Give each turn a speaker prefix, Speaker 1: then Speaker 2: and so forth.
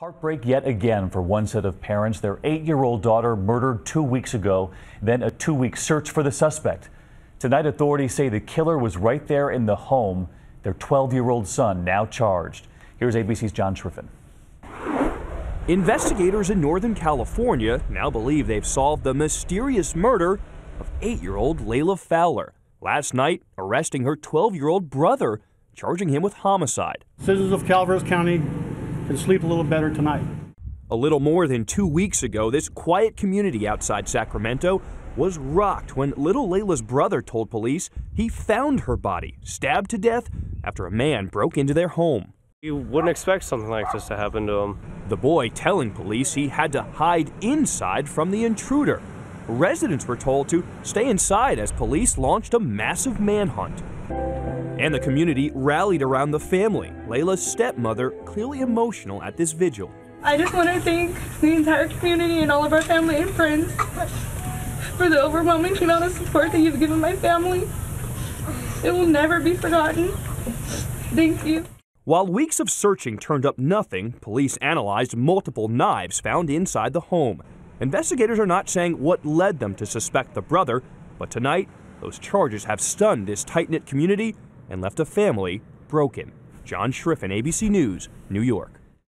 Speaker 1: Heartbreak yet again for one set of parents. Their eight year old daughter murdered two weeks ago, then a two week search for the suspect. Tonight, authorities say the killer was right there in the home. Their 12 year old son now charged. Here's ABC's John Schriffen.
Speaker 2: Investigators in Northern California now believe they've solved the mysterious murder of eight year old Leila Fowler. Last night, arresting her 12 year old brother, charging him with homicide.
Speaker 3: Citizens of Calaveras County can sleep a little better tonight.
Speaker 2: A little more than two weeks ago, this quiet community outside Sacramento was rocked when little Leila's brother told police he found her body stabbed to death after a man broke into their home.
Speaker 4: You wouldn't expect something like this to happen to him.
Speaker 2: The boy telling police he had to hide inside from the intruder. Residents were told to stay inside as police launched a massive manhunt. And the community rallied around the family. Leila's stepmother clearly emotional at this vigil.
Speaker 5: I just want to thank the entire community and all of our family and friends for the overwhelming amount of support that you've given my family. It will never be forgotten. Thank you.
Speaker 2: While weeks of searching turned up nothing, police analyzed multiple knives found inside the home. Investigators are not saying what led them to suspect the brother, but tonight, those charges have stunned this tight knit community and left a family broken. John Schriffen, ABC News, New York.